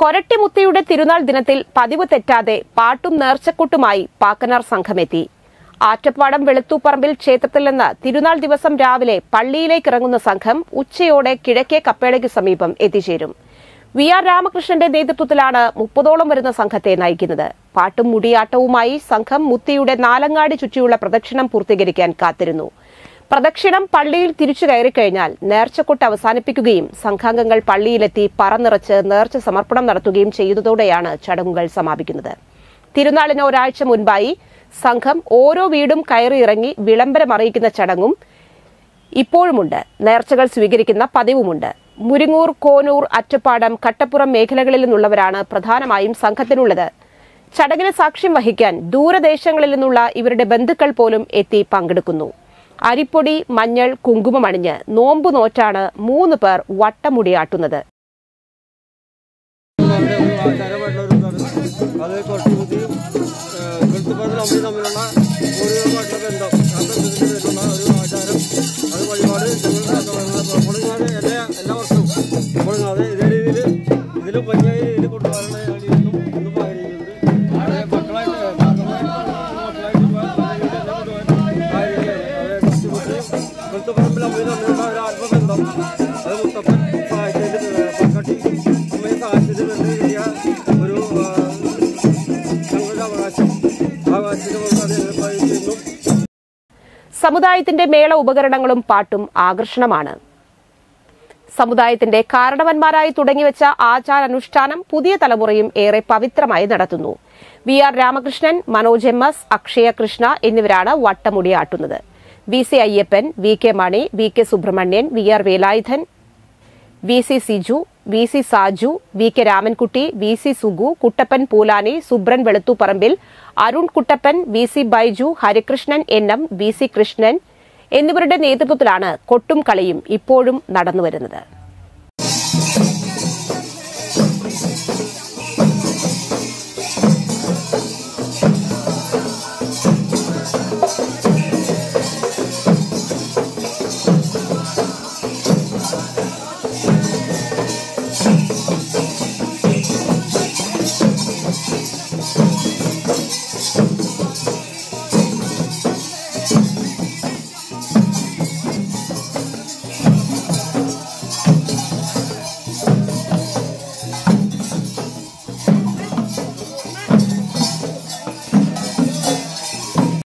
കൊരട്ടിമുത്തിയുടെ തിരുനാൾ ദിനത്തിൽ പതിവ് തെറ്റാതെ പാട്ടും നേർച്ചക്കൂട്ടുമായി പാക്കനാർ സംഘമെത്തി. ആറ്റപ്പാടം വെളുത്തൂപ്പറമ്പിൽ ക്ഷേത്രത്തിൽ നിന്ന് തിരുനാൾ ദിവസം രാവിലെ പള്ളിയിലേക്ക് ഇറങ്ങുന്ന സംഘം ഉച്ചയോടെ കിഴക്കേ കപ്പേളയ്ക്ക് സമീപം എത്തിച്ചേരും. വി ആർ രാമകൃഷ്ണന്റെ നേതൃത്വത്തിലാണ് മുപ്പതോളം വരുന്ന സംഘത്തെ നയിക്കുന്നത്. പാട്ടും മുടിയാട്ടവുമായി സംഘം മുത്തിയുടെ നാലങ്ങാടി ചുറ്റിയുള്ള പ്രദക്ഷിണം പൂർത്തീകരിക്കാൻ കാത്തിരുന്നു. പ്രദക്ഷിണം പള്ളിയിൽ തിരിച്ചു കയറിക്കഴിഞ്ഞാൽ നേർച്ചക്കൊട്ട് അവസാനിപ്പിക്കുകയും സംഘാംഗങ്ങൾ പള്ളിയിലെത്തി പറനിറച്ച് നേർച്ച സമർപ്പണം നടത്തുകയും ചെയ്തതോടെയാണ് ചടങ്ങുകൾ സമാപിക്കുന്നത്. തിരുനാളിന് ഒരാഴ്ച മുൻപായി സംഘം ഓരോ വീടും കയറിയിറങ്ങി വിളംബരം അറിയിക്കുന്ന ചടങ്ങും ഇപ്പോഴുമുണ്ട്. നേർച്ചകൾ സ്വീകരിക്കുന്ന പതിവുമുണ്ട്. മുരിങ്ങൂർ കോനൂർ അറ്റപ്പാടം കട്ടപ്പുറം മേഖലകളിൽ നിന്നുള്ളവരാണ് പ്രധാനമായും സംഘത്തിനുള്ളത്. ചടങ്ങിന് സാക്ഷ്യം വഹിക്കാൻ ദൂരദേശങ്ങളിൽ നിന്നുള്ള ഇവരുടെ ബന്ധുക്കൾ പോലും എത്തി പങ്കെടുക്കുന്നു. അരിപ്പൊടി മഞ്ഞൾ കുങ്കുമം നോമ്പ് നോറ്റാണ് മൂന്ന് പേർ വട്ടമുടിയാട്ടുന്നത് ഒരു ആചാരം എല്ലാ വർഷവും ഇതേ രീതിയിൽ ഇതിലും ഭംഗിയായി സമുദായത്തിന്റെ മേള ഉപകരണങ്ങളും പാട്ടും ആകർഷണമാണ്. സമുദായത്തിന്റെ കാരണവന്മാരായി തുടങ്ങിവെച്ച ആചാരാനുഷ്ഠാനം പുതിയ തലമുറയും ഏറെ പവിത്രമായി നടത്തുന്നു. V R Ramakrishnan Manoj M S Akshaya Krishna എന്നിവരാണ് വട്ടമുടിയാട്ടുന്നത് V C Ayyappan V K Mani V K Subrahmanyan V R Velayudhan V C Siju V C Saju V K Ramankutty V C Sugu Kuttappan Poolani Subran Veluthuparambil Arun Kuttappan V C Baiju Harikrishnan N M V C Krishnan എന്നിവരുടെ നേതൃത്വത്തിലാണ് കൊട്ടും കളിയും ഇപ്പോഴും നടന്നുവരുന്നത്.